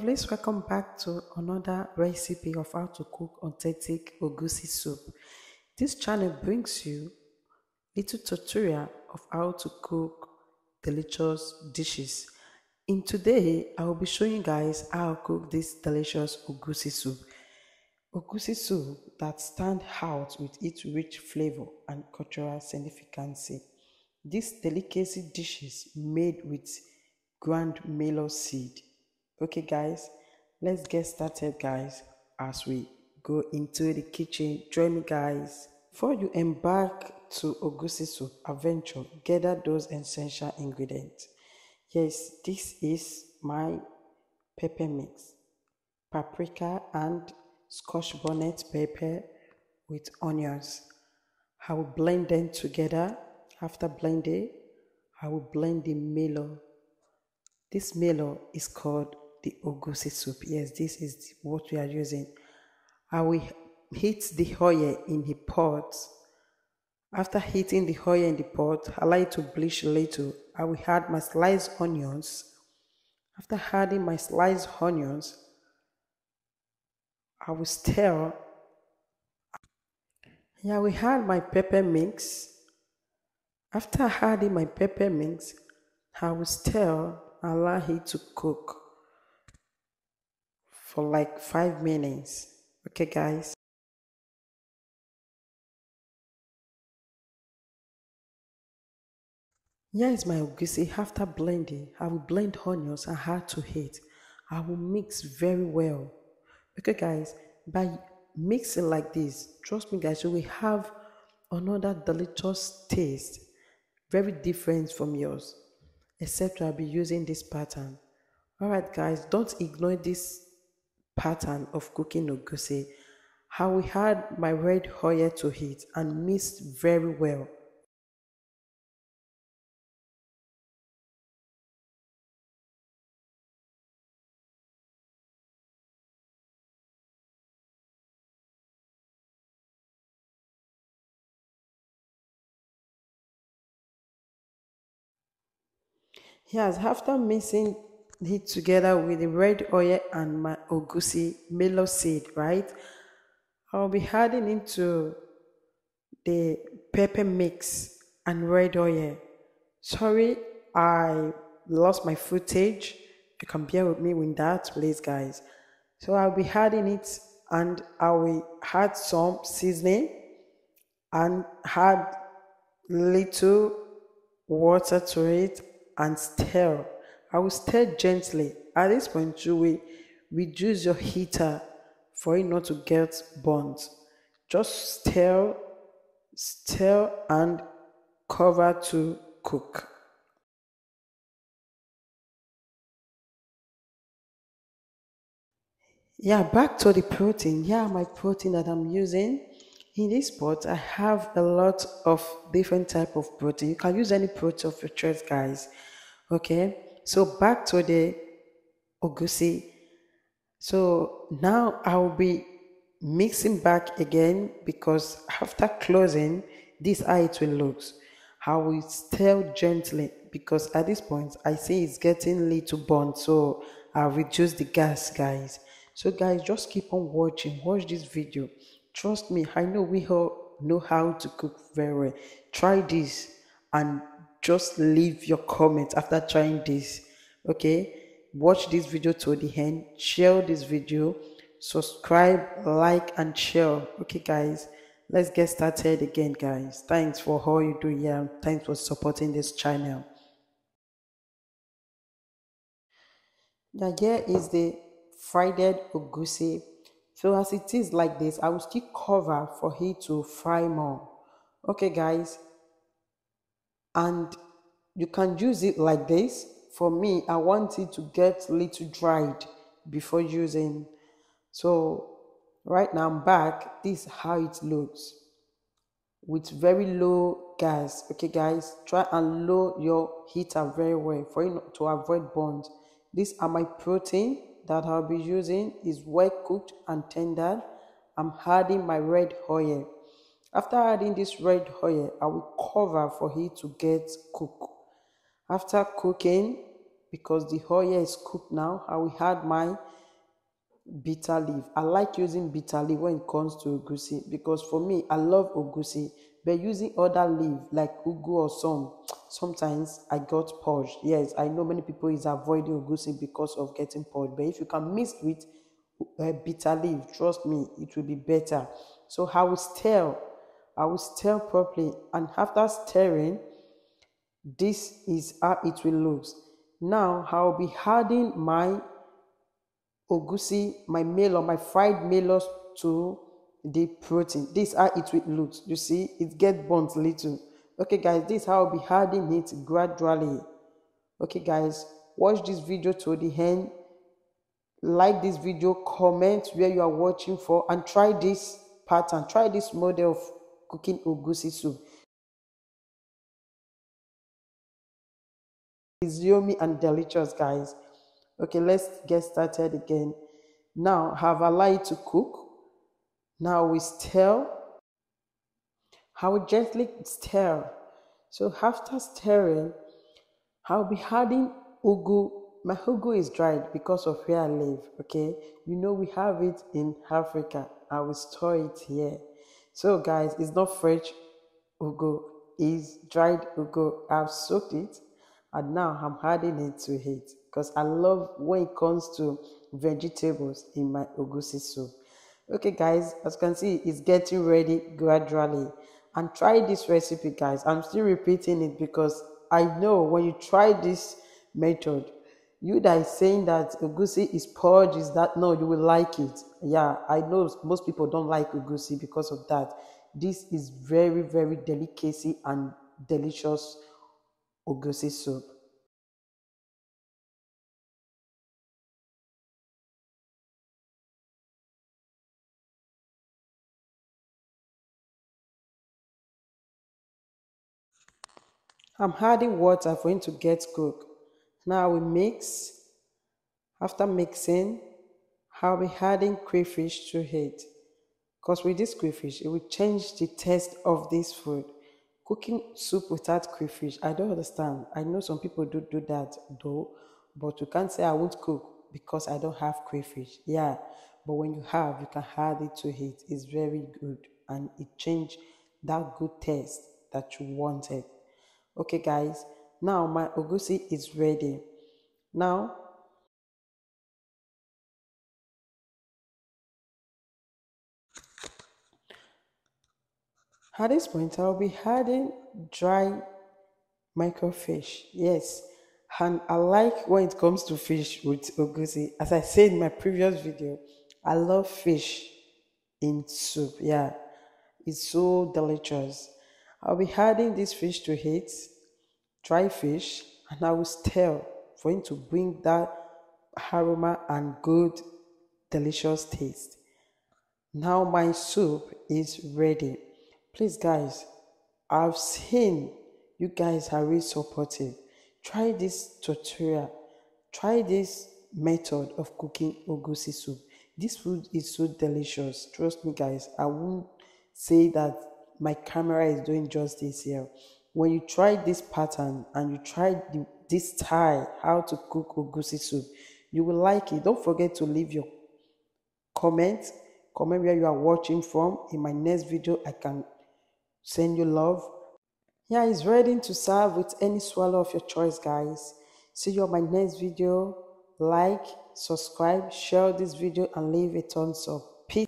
lovelies, welcome back to another recipe of how to cook authentic egusi soup. This channel brings you little tutorial of how to cook delicious dishes. In today, I will be showing you guys how to cook this delicious egusi soup. Egusi soup that stand out with its rich flavor and cultural significance. This delicacy dishes made with ground melon seed Okay, guys, let's get started, guys, as we go into the kitchen. Join me, guys. Before you embark to Egusi soup adventure, gather those essential ingredients. Yes, this is my pepper mix, paprika and scotch bonnet pepper with onions. I will blend them together. After blending, I will blend the melon. This melon is called the egusi soup. Yes, this is what we are using. I will heat the oil in the pot. After heating the oil in the pot, allow it to bleach a little. I will add my sliced onions. After adding my sliced onions, I will stir. Yeah, we add my pepper mix. After adding my pepper mix, I will stir, allow it to cook for like five minutes. Okay, guys. Here is my egusi. After blending, I will blend onions and hard to it. I will mix very well. Okay, guys. By mixing like this, trust me, guys, you will have another delicious taste, very different from yours. Except I'll be using this pattern. Alright, guys, don't ignore this pattern of cooking egusi, how we had my red oil to heat and mixed very well. Yes, after mixing it together with the red oil and my egusi melon seed, right? I'll be adding into the pepper mix and red oil. Sorry, I lost my footage. You can bear with me with that, please, guys. So I'll be adding it and I will add some seasoning and add little water to it and stir I will stir gently. At this point, you will reduce your heater for it not to get burnt. Just stir, stir, and cover to cook. Yeah, back to the protein. Yeah, my protein that I'm using. In this pot, I have a lot of different type of protein. You can use any protein of your choice, guys. Okay. So back to the egusi. So now I'll be mixing back again because after closing, this eye it will look. I will stir gently because at this point I see it's getting little burnt, so I'll reduce the gas, guys. So guys, just keep on watching. Watch this video. Trust me, I know we all know how to cook very well. Try this and just leave your comments after trying this okay? Watch this video to the end share this video subscribe like and share okay guys? Let's get started again guys. Thanks for all you do here. Thanks for supporting this channel. Now here is the fried egusi. So as it is like this i will still cover for it to fry more. Okay guys and you can use it like this. For me i want it to get little dried before using. So right now i'm back. This is how it looks. With very low gas. Okay guys try and low your heater very well for you to avoid burns. These are my protein that i'll be using. Is well cooked and tender. I'm adding my red oil after adding this red oil, I will cover for it to get cooked. After cooking, because the oil is cooked now i will add my bitter leaf. I like using bitter leaf when it comes to egusi because for me i love egusi but using other leaf like ugu or some sometimes i got purged. Yes i know many people is avoiding egusi because of getting purged but if you can mix with uh, bitter leaf trust me it will be better. So i will stir i will stir properly and after stirring this is how it will look now i'll be adding my egusi my meal or my fried meal to the protein. This how it will look. You see it get burnt little. Okay guys this how i'll be adding it gradually. Okay guys watch this video to the end. Like this video comment where you are watching for and try this pattern. Try this model of cooking egusi soup it's yummy and delicious guys. Okay let's get started again. Now have allowed to cook? Now we stir. Will gently stir. So after stirring I'll be adding ugu. My ugu is dried because of where I live okay? You know we have it in Africa. I will store it here so guys it's not fresh ugu it's dried ugu I've soaked it and now I'm adding it to it because I love when it comes to vegetables in my egusi soup. Okay, guys, as you can see, it's getting ready gradually. And try this recipe, guys. I'm still repeating it because I know when you try this method, you that is saying that egusi is purge is that no, you will like it. Yeah, I know most people don't like egusi because of that. This is very, very delicacy and delicious egusi soup. I'm adding water for it to get cooked. Now we mix. After mixing, I'll be adding crayfish to it. Because with this crayfish, it will change the taste of this food. Cooking soup without crayfish, I don't understand. I know some people do do that though, but you can't say I won't cook because I don't have crayfish. Yeah, but when you have, you can add it to it. It's very good and it change that good taste that you wanted okay guys now my egusi is ready. Now at this point i'll be adding dry microfish yes and i like when it comes to fish with egusi. As i said in my previous video i love fish in soup. Yeah it's so delicious. I'll be adding this fish to it, dry fish, and I will stir for it to bring that aroma and good, delicious taste. Now my soup is ready. Please, guys, I've seen you guys are really supportive. Try this tutorial. Try this method of cooking egusi soup. This food is so delicious. Trust me, guys. I won't say that my camera is doing justice here. When you try this pattern and you try the, this style, how to cook egusi soup, you will like it. Don't forget to leave your comment. Comment where you are watching from. In my next video, I can send you love. Yeah, it's ready to serve with any swallow of your choice, guys. See you on my next video. Like, subscribe, share this video, and leave a thumbs up. Peace.